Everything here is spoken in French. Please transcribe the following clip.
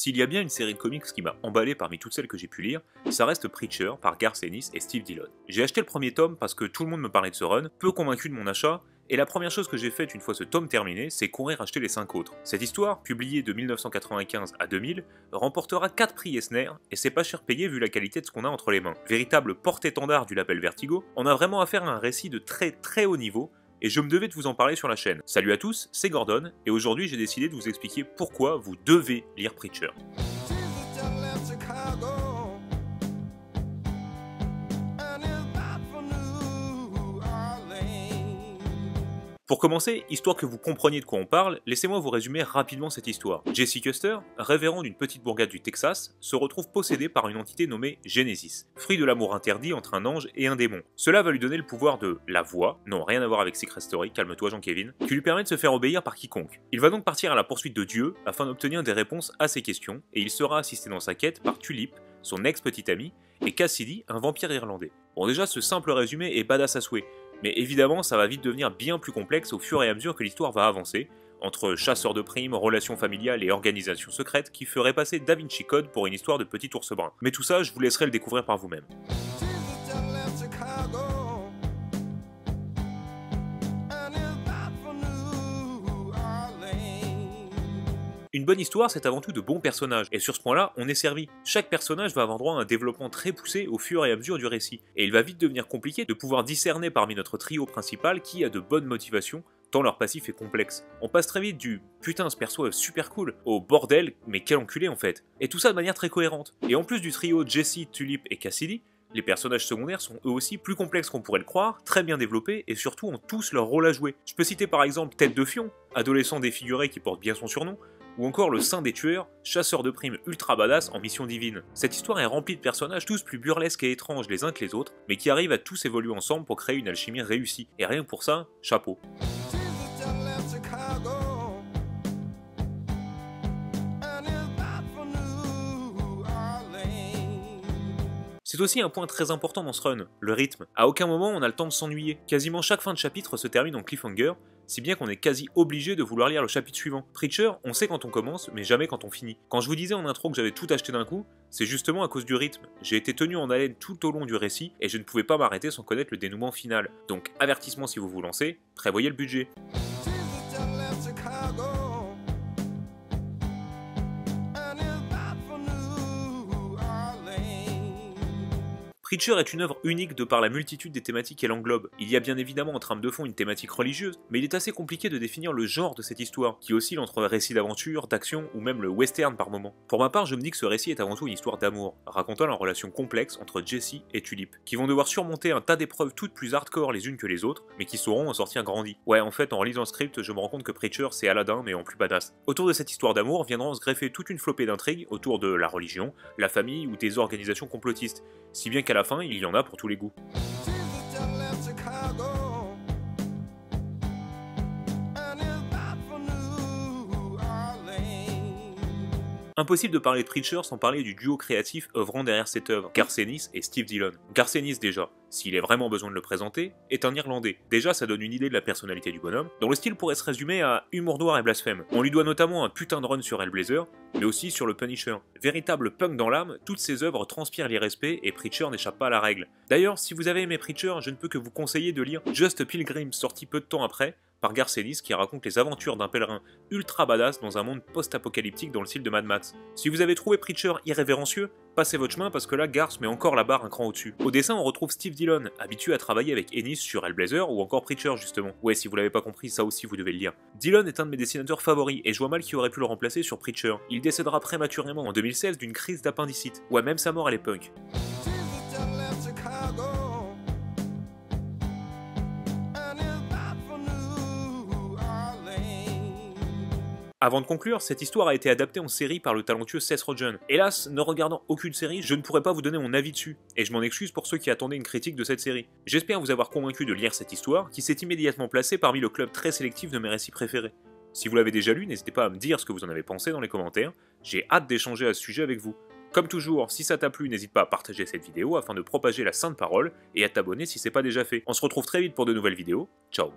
S'il y a bien une série de comics qui m'a emballé parmi toutes celles que j'ai pu lire, ça reste Preacher par Garth Ennis et Steve Dillon. J'ai acheté le premier tome parce que tout le monde me parlait de ce run, peu convaincu de mon achat, et la première chose que j'ai faite une fois ce tome terminé, c'est courir acheter les 5 autres. Cette histoire, publiée de 1995 à 2000, remportera 4 prix Eisner, et c'est pas cher payé vu la qualité de ce qu'on a entre les mains. Véritable porte-étendard du label Vertigo, on a vraiment affaire à un récit de très très haut niveau, et je me devais de vous en parler sur la chaîne. Salut à tous, c'est Gordon, et aujourd'hui j'ai décidé de vous expliquer pourquoi vous devez lire Preacher. Pour commencer, histoire que vous compreniez de quoi on parle, laissez-moi vous résumer rapidement cette histoire. Jesse Custer, révérend d'une petite bourgade du Texas, se retrouve possédé par une entité nommée Genesis, fruit de l'amour interdit entre un ange et un démon. Cela va lui donner le pouvoir de la voix, non rien à voir avec Secret Story, calme-toi Jean-Kévin, qui lui permet de se faire obéir par quiconque. Il va donc partir à la poursuite de Dieu afin d'obtenir des réponses à ses questions, et il sera assisté dans sa quête par Tulip, son ex-petite amie, et Cassidy, un vampire irlandais. Bon déjà ce simple résumé est badass à souhait, mais évidemment, ça va vite devenir bien plus complexe au fur et à mesure que l'histoire va avancer, entre chasseurs de primes, relations familiales et organisations secrètes qui feraient passer Da Vinci Code pour une histoire de petit ours brun. Mais tout ça, je vous laisserai le découvrir par vous-même. Une bonne histoire, c'est avant tout de bons personnages, et sur ce point-là, on est servi. Chaque personnage va avoir droit à un développement très poussé au fur et à mesure du récit, et il va vite devenir compliqué de pouvoir discerner parmi notre trio principal qui a de bonnes motivations, tant leur passif est complexe. On passe très vite du putain ce perso super cool au bordel mais quel enculé en fait. Et tout ça de manière très cohérente. Et en plus du trio Jesse, Tulip et Cassidy, les personnages secondaires sont eux aussi plus complexes qu'on pourrait le croire, très bien développés et surtout ont tous leur rôle à jouer. Je peux citer par exemple Tête de Fion, adolescent défiguré qui porte bien son surnom, ou encore le Saint des Tueurs, chasseur de primes ultra badass en mission divine. Cette histoire est remplie de personnages tous plus burlesques et étranges les uns que les autres, mais qui arrivent à tous évoluer ensemble pour créer une alchimie réussie. Et rien que pour ça, chapeau. C'est aussi un point très important dans ce run, le rythme. À aucun moment on a le temps de s'ennuyer. Quasiment chaque fin de chapitre se termine en cliffhanger, si bien qu'on est quasi obligé de vouloir lire le chapitre suivant. Preacher, on sait quand on commence, mais jamais quand on finit. Quand je vous disais en intro que j'avais tout acheté d'un coup, c'est justement à cause du rythme. J'ai été tenu en haleine tout au long du récit, et je ne pouvais pas m'arrêter sans connaître le dénouement final. Donc avertissement si vous vous lancez, prévoyez le budget. Preacher est une œuvre unique de par la multitude des thématiques qu'elle englobe. Il y a bien évidemment en trame de fond une thématique religieuse, mais il est assez compliqué de définir le genre de cette histoire, qui oscille entre récit d'aventure, d'action ou même le western par moment. Pour ma part, je me dis que ce récit est avant tout une histoire d'amour, racontant la relation complexe entre Jesse et Tulip, qui vont devoir surmonter un tas d'épreuves toutes plus hardcore les unes que les autres, mais qui sauront en sortir grandis. Ouais, en fait, en relisant le script, je me rends compte que Preacher c'est Aladdin, mais en plus badass. Autour de cette histoire d'amour viendront se greffer toute une flopée d'intrigues autour de la religion, la famille ou des organisations complotistes, si bien qu'à la fin, il y en a pour tous les goûts. Impossible de parler de Preacher sans parler du duo créatif œuvrant derrière cette œuvre, Garcenis et Steve Dillon. Garcenis déjà, s'il est vraiment besoin de le présenter, est un Irlandais. Déjà ça donne une idée de la personnalité du bonhomme, dont le style pourrait se résumer à humour noir et blasphème. On lui doit notamment un putain de run sur Hellblazer, mais aussi sur le Punisher. Véritable punk dans l'âme, toutes ses œuvres transpirent l'irrespect et Preacher n'échappe pas à la règle. D'ailleurs, si vous avez aimé Preacher, je ne peux que vous conseiller de lire Just Pilgrim sorti peu de temps après, par Garcenis qui raconte les aventures d'un pèlerin ultra badass dans un monde post-apocalyptique dans le style de Mad Max. Si vous avez trouvé Preacher irrévérencieux, passez votre chemin parce que là, Garth met encore la barre un cran au-dessus. Au dessin, on retrouve Steve Dillon, habitué à travailler avec Ennis sur Hellblazer ou encore Preacher justement. Ouais, si vous l'avez pas compris, ça aussi vous devez le lire. Dillon est un de mes dessinateurs favoris et je vois mal qui aurait pu le remplacer sur Preacher. Il décédera prématurément en 2016 d'une crise d'appendicite. Ouais, même sa mort elle est punk. Avant de conclure, cette histoire a été adaptée en série par le talentueux Seth Rogen. Hélas, ne regardant aucune série, je ne pourrais pas vous donner mon avis dessus, et je m'en excuse pour ceux qui attendaient une critique de cette série. J'espère vous avoir convaincu de lire cette histoire, qui s'est immédiatement placée parmi le club très sélectif de mes récits préférés. Si vous l'avez déjà lu, n'hésitez pas à me dire ce que vous en avez pensé dans les commentaires, j'ai hâte d'échanger à ce sujet avec vous. Comme toujours, si ça t'a plu, n'hésite pas à partager cette vidéo afin de propager la sainte parole et à t'abonner si c'est pas déjà fait. On se retrouve très vite pour de nouvelles vidéos. Ciao